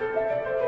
Música